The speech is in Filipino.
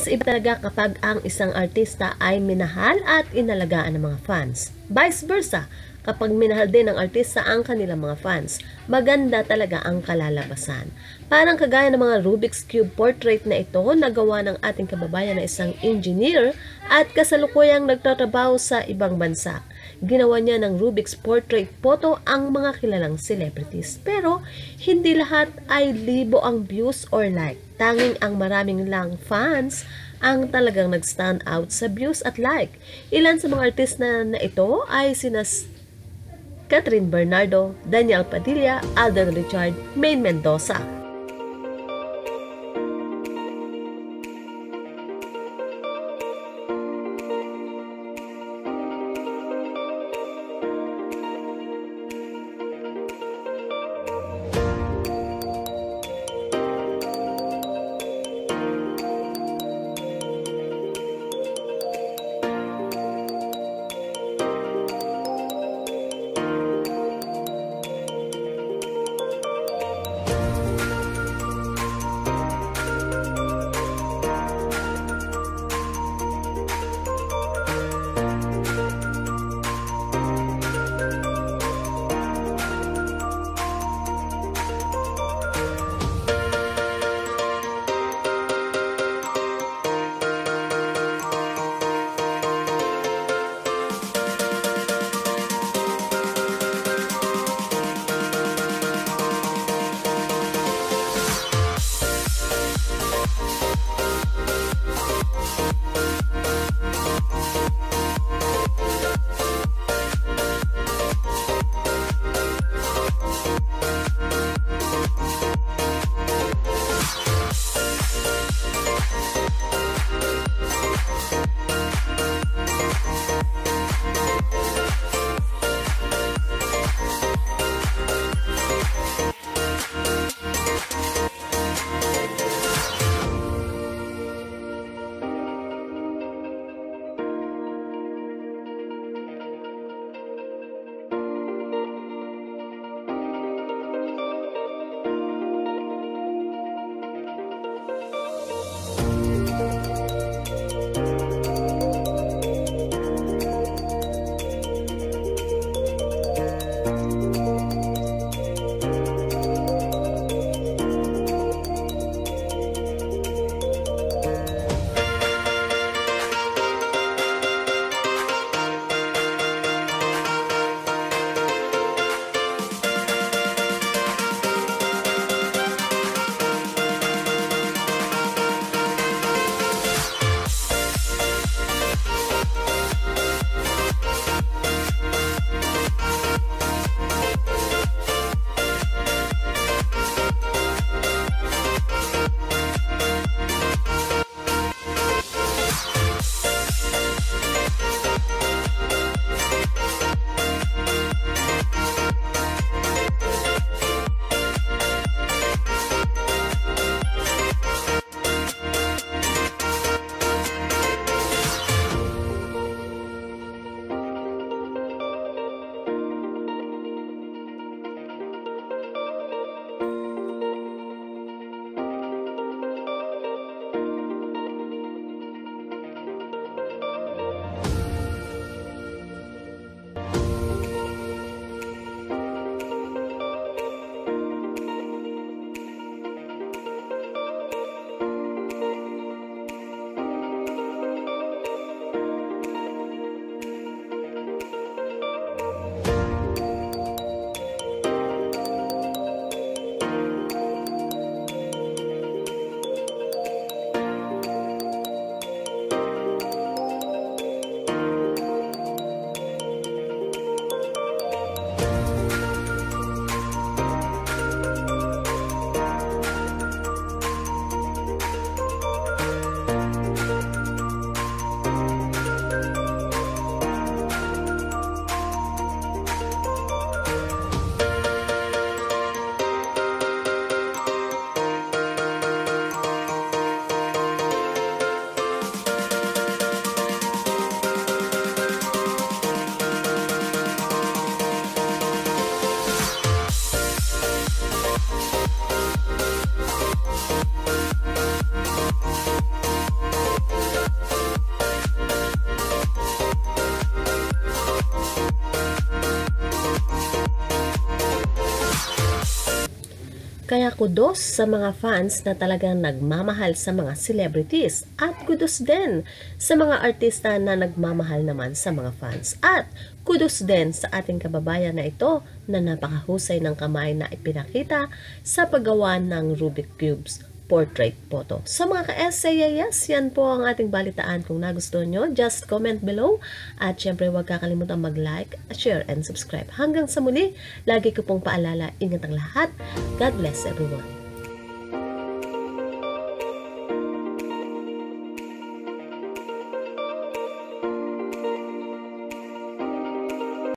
Rubik's iba talaga kapag ang isang artista ay minahal at inalagaan ng mga fans. Vice versa, kapag minahal din ng artista ang kanilang mga fans, maganda talaga ang kalalabasan. Parang kagaya ng mga Rubik's Cube portrait na ito na gawa ng ating kababayan na isang engineer at kasalukuyang nagtatrabaho sa ibang bansa. Ginawa niya ng Rubik's portrait photo ang mga kilalang celebrities. Pero hindi lahat ay libo ang views or like. Tanging ang maraming lang fans ang talagang nag-stand out sa views at like. Ilan sa mga artist na, na ito ay sinas Catherine Bernardo, Daniel Padilla, Alden Richard, Maine Mendoza. Kudos sa mga fans na talagang nagmamahal sa mga celebrities at kudos din sa mga artista na nagmamahal naman sa mga fans. At kudos din sa ating kababayan na ito na napakahusay ng kamay na ipinakita sa paggawa ng Rubik Cubes portrait photo. So mga ka-SAYS, yan po ang ating balitaan. Kung nagustuhan nyo, just comment below. At syempre, huwag kakalimutan mag-like, share, and subscribe. Hanggang sa muli, lagi ko pong paalala, ingat ang lahat. God bless everyone.